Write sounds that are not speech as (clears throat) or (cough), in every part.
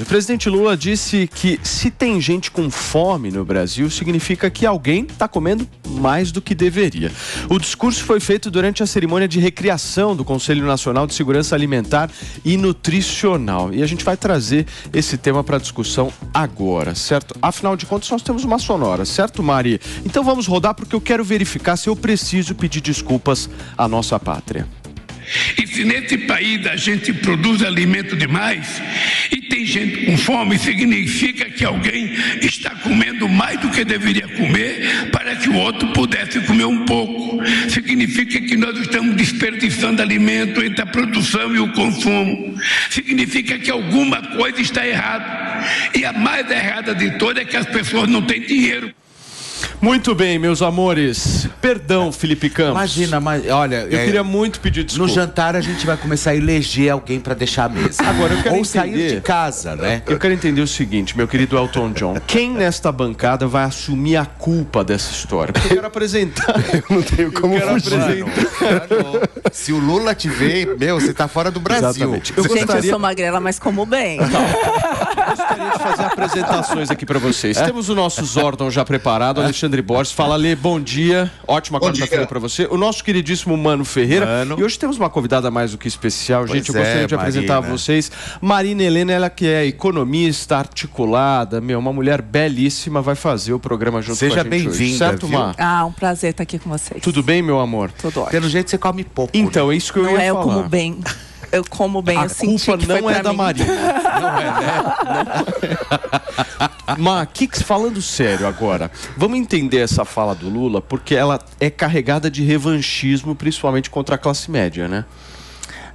O presidente Lula disse que se tem gente com fome no Brasil, significa que alguém está comendo mais do que deveria. O discurso foi feito durante a cerimônia de recriação do Conselho Nacional de Segurança Alimentar e Nutricional. E a gente vai trazer esse tema para discussão agora, certo? Afinal de contas, nós temos uma sonora, certo, Mari? Então vamos rodar porque eu quero verificar se eu preciso pedir desculpas à nossa pátria. E se nesse país a gente produz alimento demais e tem gente com fome, significa que alguém está comendo mais do que deveria comer para que o outro pudesse comer um pouco. Significa que nós estamos desperdiçando alimento entre a produção e o consumo. Significa que alguma coisa está errada. E a mais errada de todas é que as pessoas não têm dinheiro. Muito bem, meus amores. Perdão, Felipe Campos. Imagina, mas olha. Eu é, queria muito pedir desculpa. No jantar a gente vai começar a eleger alguém para deixar a mesa. Agora eu quero Ou entender. sair de casa, né? Eu quero entender o seguinte, meu querido Elton John. Quem nesta bancada vai assumir a culpa dessa história? Porque eu quero apresentar. (laughs) eu não tenho como quero fugir. Mano, se o Lula te ver, meu, você tá fora do Brasil. Exatamente. Eu Gente, gostaria... eu sou magrela, mas como bem. Não. Eu gostaria de fazer apresentações aqui para vocês. É? Temos o nosso Zordon já preparado, Alexandre Borges. Fala, Lê, bom dia. Ótima quarta-feira para você. O nosso queridíssimo Mano Ferreira. Mano. E hoje temos uma convidada mais do que especial. Pois Gente, eu gostaria é, de apresentar Marina. a vocês Marina Helena, ela que é economista articulada, meu, uma mulher belíssima, vai fazer o programa junto Seja com a gente Seja bem-vinda, certo, Mar? Ah, um prazer estar aqui com vocês. Tudo bem, meu amor? Tudo ótimo. Pelo jeito você come pouco. Então, é isso que eu Não ia é falar. eu como bem. (laughs) Eu como bem, a eu senti culpa que não foi é da mim. Marina. (laughs) Não é, né? Mas, falando sério agora, vamos entender essa fala do Lula, porque ela é carregada de revanchismo, principalmente contra a classe média, né?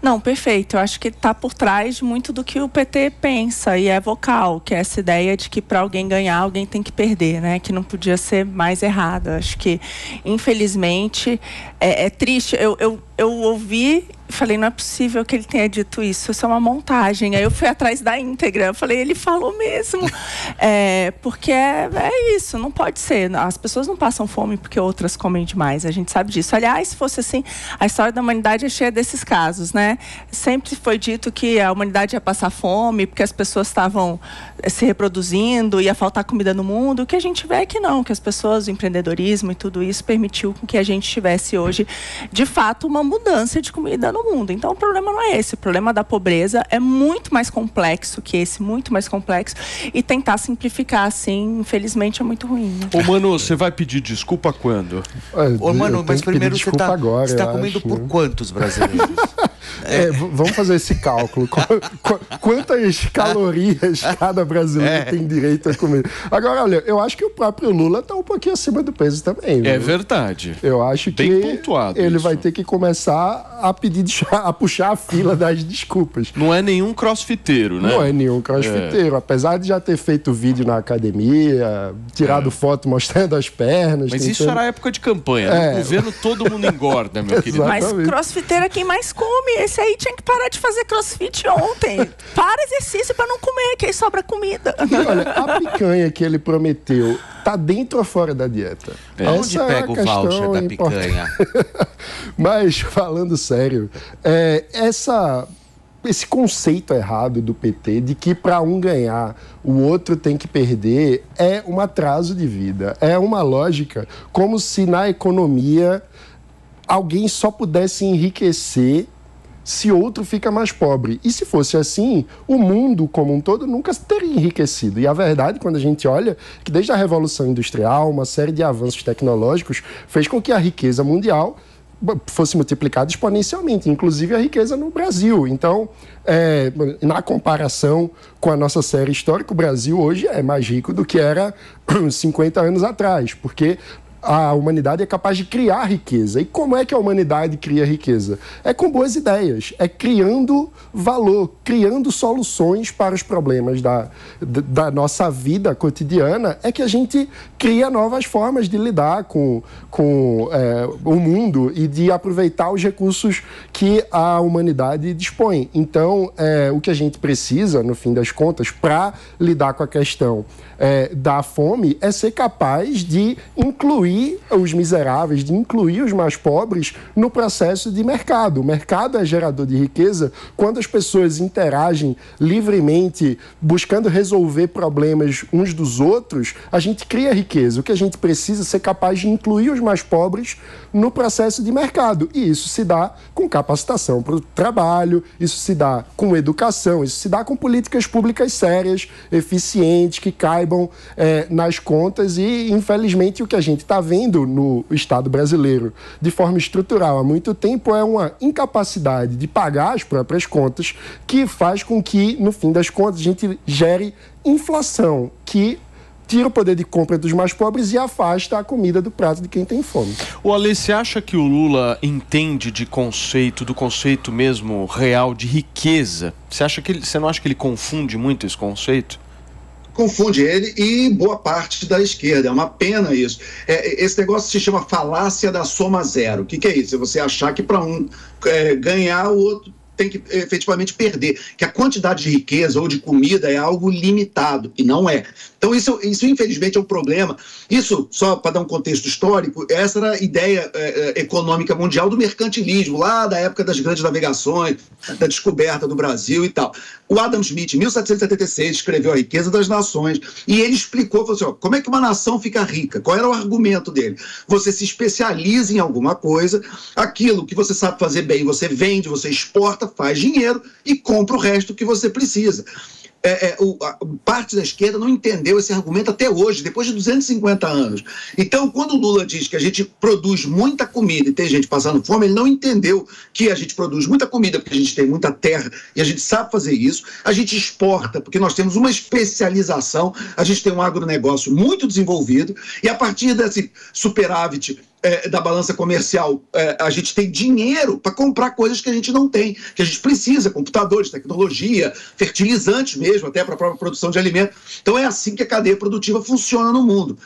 Não, perfeito. Eu acho que está por trás de muito do que o PT pensa e é vocal, que é essa ideia de que para alguém ganhar, alguém tem que perder, né? Que não podia ser mais errada. Acho que, infelizmente, é, é triste. Eu, eu, eu ouvi falei, não é possível que ele tenha dito isso, isso é uma montagem. Aí eu fui atrás da íntegra, eu falei, ele falou mesmo. (laughs) É, porque é, é, isso, não pode ser. As pessoas não passam fome porque outras comem demais, a gente sabe disso. Aliás, se fosse assim, a história da humanidade é cheia desses casos, né? Sempre foi dito que a humanidade ia passar fome porque as pessoas estavam eh, se reproduzindo, ia faltar comida no mundo. O que a gente vê é que não, que as pessoas, o empreendedorismo e tudo isso permitiu que a gente tivesse hoje, de fato, uma mudança de comida no mundo. Então o problema não é esse. O problema da pobreza é muito mais complexo que esse, muito mais complexo. E tentar simplificar assim, infelizmente, é muito ruim. Né? Ô, Manu, você vai pedir desculpa quando? Ô, Manu, mas primeiro você está agora, tá comendo acho. por quantos brasileiros? (laughs) É, vamos fazer esse cálculo. (laughs) Quantas calorias (laughs) cada brasileiro é. tem direito a comer? Agora, olha, eu acho que o próprio Lula está um pouquinho acima do peso também. É verdade. Eu acho Bem que pontuado ele isso. vai ter que começar a pedir a puxar a fila das desculpas. Não é nenhum crossfiteiro, né? Não é nenhum crossfiteiro. É. Apesar de já ter feito vídeo na academia, tirado é. foto mostrando as pernas. Mas tentando... isso era época de campanha. É. No governo todo mundo engorda, meu (laughs) querido. Mas crossfiteiro é quem mais come. Esse aí tinha que parar de fazer crossfit ontem. Para exercício para não comer, que aí sobra comida. Olha, a picanha que ele prometeu tá dentro ou fora da dieta? É. Onde pega o voucher da picanha? (laughs) Mas, falando sério, é, essa esse conceito errado do PT de que para um ganhar o outro tem que perder é um atraso de vida. É uma lógica como se na economia alguém só pudesse enriquecer se outro fica mais pobre. E se fosse assim, o mundo como um todo nunca teria enriquecido. E a verdade, quando a gente olha, que desde a Revolução Industrial, uma série de avanços tecnológicos fez com que a riqueza mundial fosse multiplicada exponencialmente, inclusive a riqueza no Brasil. Então, é, na comparação com a nossa série histórica, o Brasil hoje é mais rico do que era (clears throat) 50 anos atrás, porque a humanidade é capaz de criar riqueza. E como é que a humanidade cria riqueza? É com boas ideias, é criando valor, criando soluções para os problemas da, da nossa vida cotidiana, é que a gente cria novas formas de lidar com, com é, o mundo e de aproveitar os recursos que a humanidade dispõe. Então, é, o que a gente precisa, no fim das contas, para lidar com a questão é, da fome, é ser capaz de incluir os miseráveis, de incluir os mais pobres no processo de mercado. O mercado é gerador de riqueza quando as pessoas interagem livremente, buscando resolver problemas uns dos outros, a gente cria riqueza. O que a gente precisa é ser capaz de incluir os mais pobres no processo de mercado. E isso se dá com capacitação para o trabalho, isso se dá com educação, isso se dá com políticas públicas sérias, eficientes, que caibam é, nas contas. E, infelizmente, o que a gente está vendo no Estado brasileiro de forma estrutural há muito tempo é uma incapacidade de pagar as próprias contas que faz com que, no fim das contas, a gente gere inflação, que tira o poder de compra dos mais pobres e afasta a comida do prato de quem tem fome. O Ale, você acha que o Lula entende de conceito, do conceito mesmo real de riqueza? Você acha que ele, você não acha que ele confunde muito esse conceito? Confunde ele e boa parte da esquerda. É uma pena isso. É, esse negócio se chama falácia da soma zero. O que, que é isso? É você achar que para um é, ganhar, o outro tem que efetivamente perder, que a quantidade de riqueza ou de comida é algo limitado, e não é. Então, isso, isso infelizmente é um problema. Isso, só para dar um contexto histórico, essa era a ideia é, é, econômica mundial do mercantilismo, lá da época das grandes navegações, da descoberta do Brasil e tal. O Adam Smith, em 1776, escreveu A Riqueza das Nações, e ele explicou, falou assim, ó, como é que uma nação fica rica? Qual era o argumento dele? Você se especializa em alguma coisa, aquilo que você sabe fazer bem, você vende, você exporta, faz dinheiro e compra o resto que você precisa é, é, o, a, parte da esquerda não entendeu esse argumento até hoje, depois de 250 anos. Então, quando o Lula diz que a gente produz muita comida e tem gente passando fome, ele não entendeu que a gente produz muita comida porque a gente tem muita terra e a gente sabe fazer isso. A gente exporta porque nós temos uma especialização, a gente tem um agronegócio muito desenvolvido e a partir desse superávit é, da balança comercial, é, a gente tem dinheiro para comprar coisas que a gente não tem, que a gente precisa, computadores, tecnologia, fertilizantes mesmo, até para a própria produção de alimento. Então é assim que a cadeia produtiva funciona no mundo.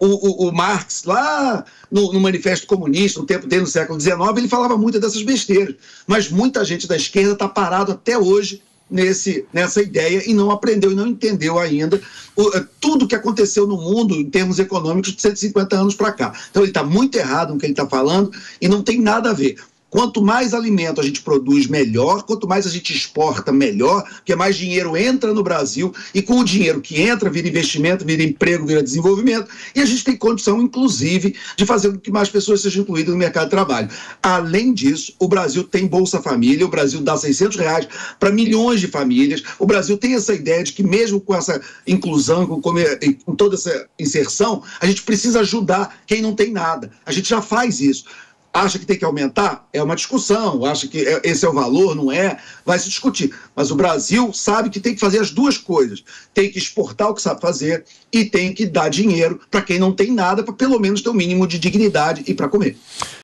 O, o, o Marx, lá no, no, Manifesto Comunista, no tempo dele, no século XIX, ele falava muito dessas besteiras. Mas muita gente da esquerda está parado até hoje nesse, nessa ideia e não aprendeu e não entendeu ainda o, eh, tudo que aconteceu no mundo em termos econômicos de 150 anos para cá. Então ele está muito errado no que ele está falando e não tem nada a ver. Quanto mais alimento a gente produz, melhor. Quanto mais a gente exporta, melhor, porque mais dinheiro entra no Brasil e com o dinheiro que entra, vira investimento, vira emprego, vira desenvolvimento. E a gente tem condição, inclusive, de fazer com que mais pessoas sejam incluídas no mercado de trabalho. Além disso, o Brasil tem Bolsa Família, o Brasil dá 600 reais para milhões de famílias. O Brasil tem essa ideia de que, mesmo com essa inclusão, com, com toda essa inserção, a gente precisa ajudar quem não tem nada. A gente já faz isso. Acha que tem que aumentar? É uma discussão. Acha que é, esse é o valor? Não é? Vai se discutir. Mas o Brasil sabe que tem que fazer as duas coisas. Tem que exportar o que sabe fazer e tem que dar dinheiro para quem não tem nada, para pelo menos ter o um mínimo de dignidade e para comer.